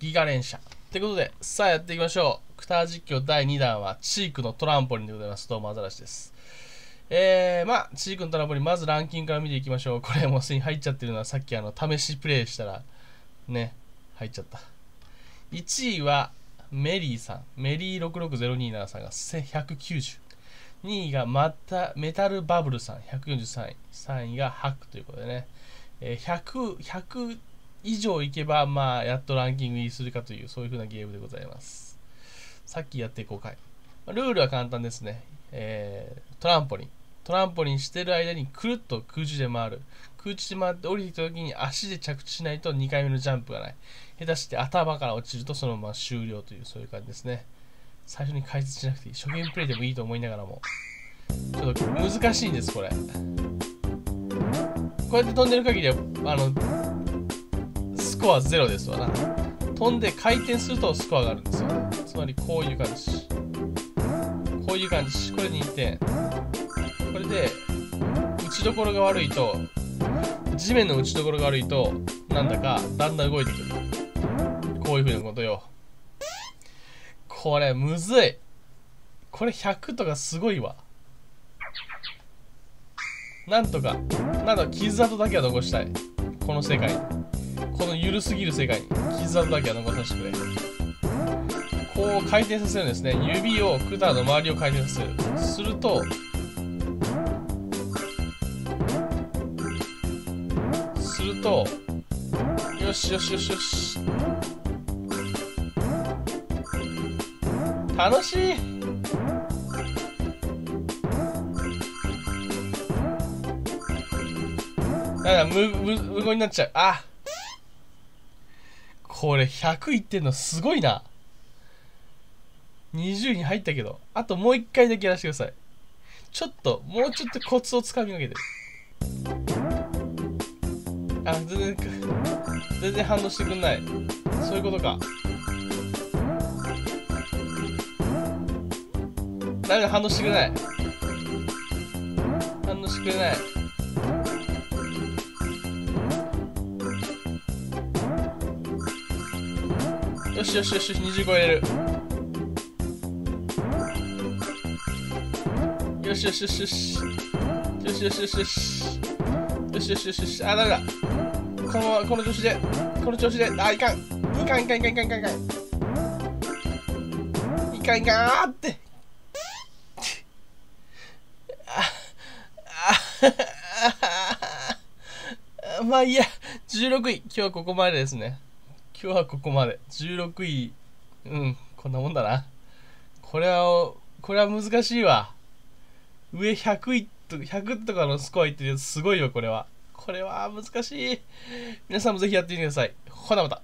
ギガ連射。ってことで、さあやっていきましょう。クター実況第2弾は、チークのトランポリンでございます。どうも、アザラシです。えー、まあ、チークのトランポリン、まずランキングから見ていきましょう。これもうすでに入っちゃってるのは、さっきあの、試しプレイしたら、ね、入っちゃった。1位は、メリーさん。メリー660277さんが1190。2位がまたメタルバブルさん143位。3位がハックということでね。えー、100、100以上いけば、まあ、やっとランキングにするかという、そういう風なゲームでございます。さっきやっていこうかい。ルールは簡単ですね。えー、トランポリン。トランポリンしてる間にくるっと空中で回る。空中で回って降りてきた時に足で着地しないと2回目のジャンプがない。下手して頭から落ちるとそのまま終了というそういう感じですね。最初に解説しなくていい。初見プレイでもいいと思いながらも。ちょっと難しいんです、これ。こうやって飛んでる限りは、あの、コアゼロですわな。飛んで回転するとスコアがあるんですよ。つまりこういう感じ。こういう感じ。これ2点。これで、打ちどころが悪いと、地面の打ちどころが悪いと、なんだかだんだん動いてくる。こういう風なことよ。これむずい。これ100とかすごいわ。なんとか、なんと傷跡だけは残したい。この世界に。このゆるすぎる世界に傷跡だけは残させてくれ。こう回転させるんですね。指を管の周りを回転させる。するとするとよしよしよしよし。楽しい。だ無無無言になっちゃう。あこれ100いってんのすごいな。20に入ったけど、あともう一回だけやらせてください。ちょっと、もうちょっとコツをつかみ上げて。あ、全然、全然反応してくんない。そういうことか。ダメだ、反応してくれない。反応してくれない。よしよしよしよし25入れるよしよしよしよし。よしよしよしよし。よしよしよしよし。あダメだ。このままこの調子で。この調子で。あいかん。いかんいかんいかんいかんいかんいかん。いかんいかんあって。あまあいいや16位今日はここまでですね今日はここまで。16位。うん、こんなもんだな。これは、これは難しいわ。上100位と、100とかのスコアいってるやつすごいよ、これは。これは難しい。皆さんもぜひやってみてください。ほなまた。